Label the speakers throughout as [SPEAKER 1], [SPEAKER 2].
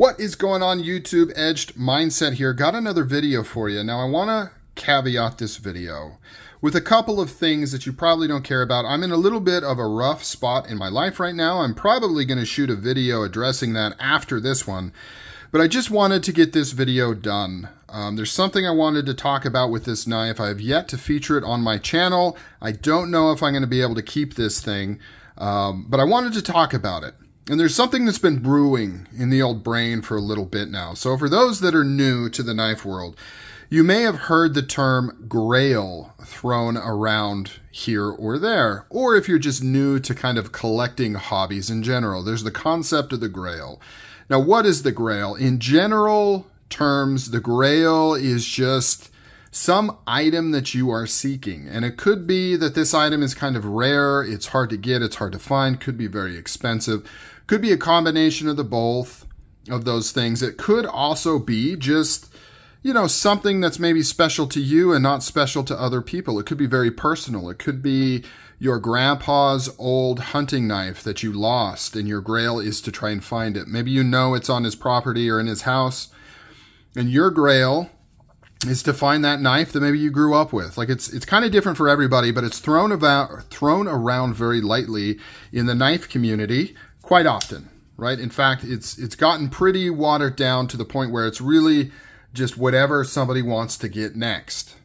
[SPEAKER 1] What is going on YouTube? Edged Mindset here. Got another video for you. Now I want to caveat this video with a couple of things that you probably don't care about. I'm in a little bit of a rough spot in my life right now. I'm probably going to shoot a video addressing that after this one. But I just wanted to get this video done. Um, there's something I wanted to talk about with this knife. I have yet to feature it on my channel. I don't know if I'm going to be able to keep this thing, um, but I wanted to talk about it. And there's something that's been brewing in the old brain for a little bit now. So for those that are new to the knife world, you may have heard the term grail thrown around here or there. Or if you're just new to kind of collecting hobbies in general, there's the concept of the grail. Now, what is the grail? In general terms, the grail is just some item that you are seeking. And it could be that this item is kind of rare, it's hard to get, it's hard to find, could be very expensive. Could be a combination of the both of those things. It could also be just, you know, something that's maybe special to you and not special to other people. It could be very personal. It could be your grandpa's old hunting knife that you lost and your grail is to try and find it. Maybe you know it's on his property or in his house and your grail is to find that knife that maybe you grew up with. Like it's it's kind of different for everybody, but it's thrown about thrown around very lightly in the knife community quite often, right? In fact, it's it's gotten pretty watered down to the point where it's really just whatever somebody wants to get next.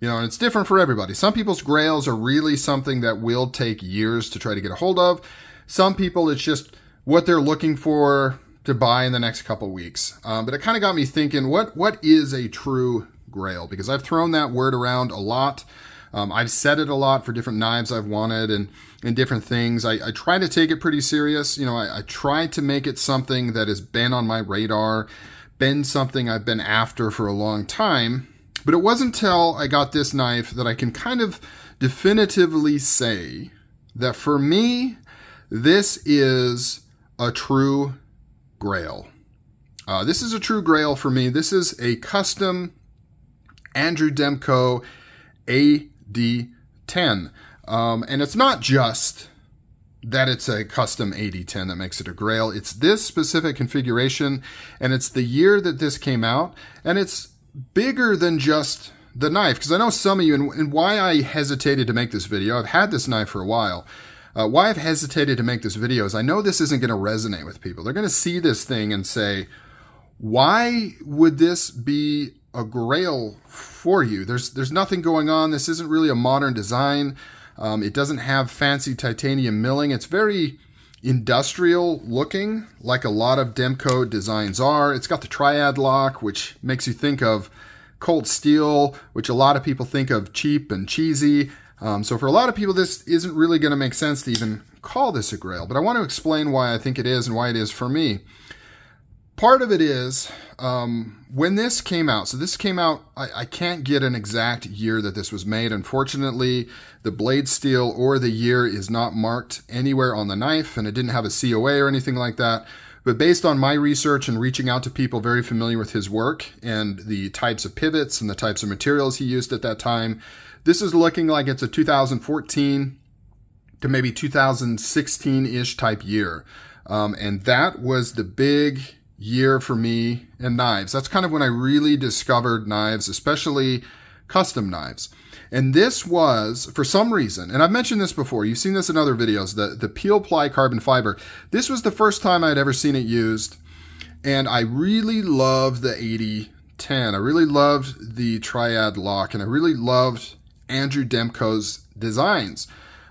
[SPEAKER 1] You know, and it's different for everybody. Some people's grails are really something that will take years to try to get a hold of. Some people, it's just what they're looking for to buy in the next couple weeks. Um, but it kind of got me thinking, what what is a true grail? Because I've thrown that word around a lot. Um, I've said it a lot for different knives I've wanted and, and different things. I, I try to take it pretty serious. You know, I, I try to make it something that has been on my radar, been something I've been after for a long time. But it wasn't until I got this knife that I can kind of definitively say that for me, this is a true grail. Uh, this is a true grail for me. This is a custom Andrew Demko A D10. Um, and it's not just that it's a custom AD10 that makes it a grail. It's this specific configuration, and it's the year that this came out, and it's bigger than just the knife. Because I know some of you, and, and, why I hesitated to make this video, I've had this knife for a while. Uh, why I've hesitated to make this video is I know this isn't going to resonate with people. They're going to see this thing and say, why would this be a grail for you. There's there's nothing going on. This isn't really a modern design. Um, it doesn't have fancy titanium milling. It's very industrial looking, like a lot of Demko designs are. It's got the triad lock, which makes you think of cold steel, which a lot of people think of cheap and cheesy. Um, so for a lot of people, this isn't really going to make sense to even call this a grail. But I want to explain why I think it is and why it is for me. Part of it is um, when this came out. So this came out, I, I, can't get an exact year that this was made. Unfortunately, the blade steel or the year is not marked anywhere on the knife and it didn't have a COA or anything like that. But based on my research and reaching out to people very familiar with his work and the types of pivots and the types of materials he used at that time, this is looking like it's a 2014 to maybe 2016-ish type year. Um, and that was the big year for me and knives. That's kind of when I really discovered knives, especially custom knives. And this was, for some reason, and I've mentioned this before, you've seen this in other videos, the, the peel ply carbon fiber. This was the first time I'd ever seen it used. And I really loved the AD10. I really loved the triad lock and I really loved Andrew Demko's designs.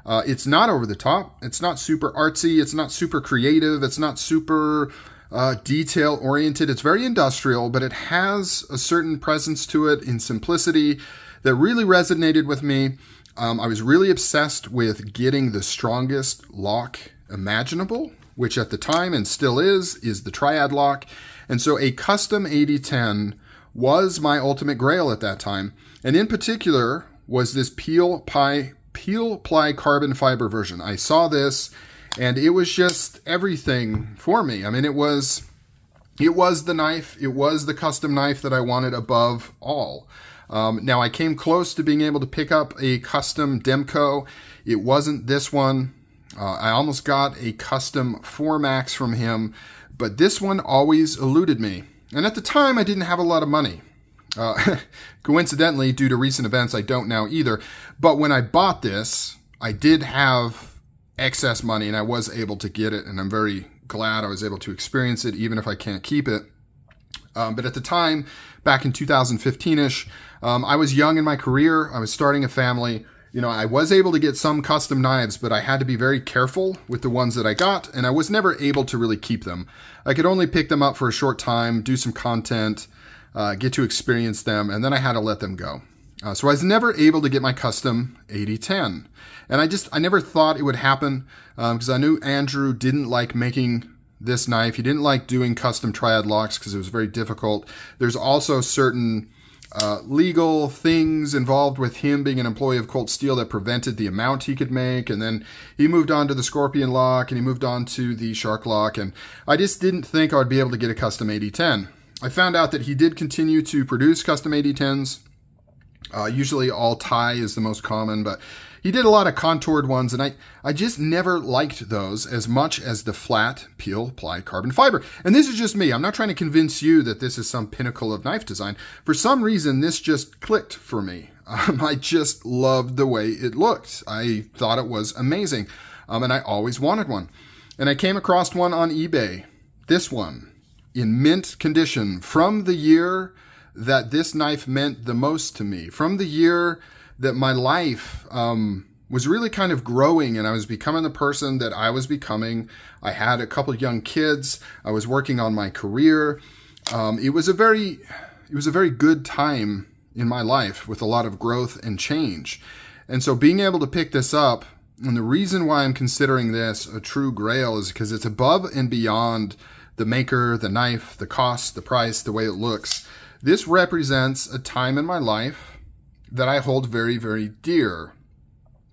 [SPEAKER 1] Uh, it's not over the top. It's not super artsy. It's not super creative. It's not super uh, detail oriented. It's very industrial, but it has a certain presence to it in simplicity that really resonated with me. Um, I was really obsessed with getting the strongest lock imaginable, which at the time and still is, is the triad lock. And so a custom AD10 was my ultimate grail at that time. And in particular was this peel pie peel ply carbon fiber version. I saw this and it was just everything for me. I mean, it was it was the knife, it was the custom knife that I wanted above all. Um, now I came close to being able to pick up a custom Demko. It wasn't this one. Uh, I almost got a custom 4 Max from him, but this one always eluded me. And at the time, I didn't have a lot of money. Uh, coincidentally, due to recent events, I don't now either. But when I bought this, I did have excess money and I was able to get it. And I'm very glad I was able to experience it, even if I can't keep it. Um, but at the time, back in 2015 ish, um, I was young in my career. I was starting a family. You know, I was able to get some custom knives, but I had to be very careful with the ones that I got, and I was never able to really keep them. I could only pick them up for a short time, do some content, uh, get to experience them, and then I had to let them go. Uh, so I was never able to get my custom AD10. And I just, I never thought it would happen because um, I knew Andrew didn't like making this knife. He didn't like doing custom triad locks because it was very difficult. There's also certain uh, legal things involved with him being an employee of Cold Steel that prevented the amount he could make. And then he moved on to the Scorpion lock and he moved on to the Shark lock. And I just didn't think I would be able to get a custom AD10. I found out that he did continue to produce custom AD10s. Uh, usually all tie is the most common, but he did a lot of contoured ones, and I, I just never liked those as much as the flat peel ply carbon fiber. And this is just me. I'm not trying to convince you that this is some pinnacle of knife design. For some reason, this just clicked for me. Um, I just loved the way it looked. I thought it was amazing, um, and I always wanted one. And I came across one on eBay. This one in mint condition from the year that this knife meant the most to me, from the year that my life um, was really kind of growing and I was becoming the person that I was becoming. I had a couple young kids. I was working on my career. Um, it was a very, it was a very good time in my life with a lot of growth and change. And so being able to pick this up, and the reason why I'm considering this a true grail is because it's above and beyond the maker, the knife, the cost, the price, the way it looks. This represents a time in my life that I hold very, very dear.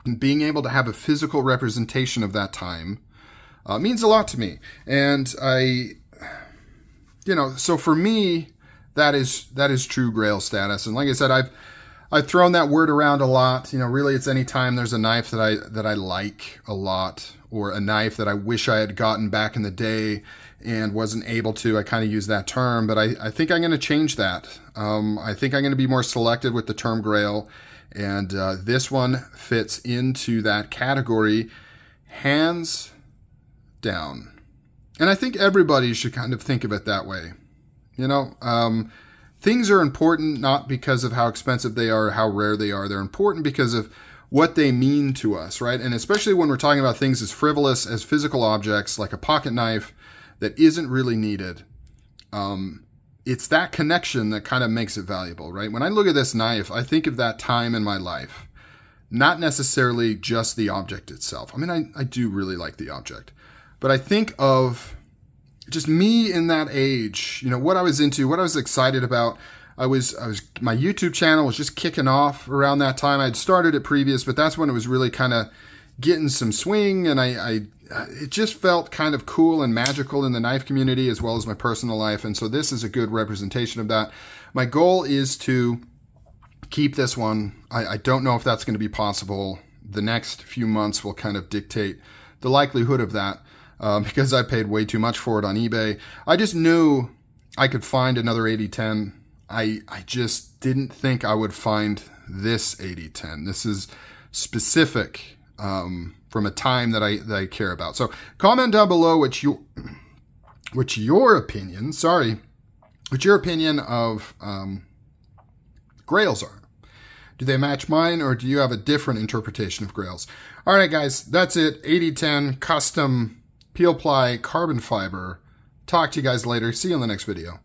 [SPEAKER 1] And being able to have a physical representation of that time uh, means a lot to me. And I, you know, so for me, that is that is true Grail status. And like I said, I've I've thrown that word around a lot. You know, really, it's any time there's a knife that I that I like a lot, or a knife that I wish I had gotten back in the day and wasn't able to. I kind of use that term, but I, I think I'm going to change that. Um, I think I'm going to be more selective with the term grail, and uh, this one fits into that category hands down. And I think everybody should kind of think of it that way. You know, um, things are important not because of how expensive they are how rare they are. They're important because of what they mean to us, right? And especially when we're talking about things as frivolous as physical objects like a pocket knife that isn't really needed. Um, it's that connection that kind of makes it valuable, right? When I look at this knife, I think of that time in my life, not necessarily just the object itself. I mean, I, I do really like the object, but I think of just me in that age, you know, what I was into, what I was excited about. I was, I was, my YouTube channel was just kicking off around that time. I'd started it previous, but that's when it was really kind of getting some swing and I, I it just felt kind of cool and magical in the knife community as well as my personal life. And so this is a good representation of that. My goal is to keep this one. I, I don't know if that's going to be possible. The next few months will kind of dictate the likelihood of that um, because I paid way too much for it on eBay. I just knew I could find another AD10. I, I just didn't think I would find this AD10. This is specific um, from a time that I that I care about. So comment down below what you which your opinion, sorry, what your opinion of um, grails are. Do they match mine or do you have a different interpretation of grails? All right, guys, that's it. AD10 custom peel ply carbon fiber. Talk to you guys later. See you in the next video.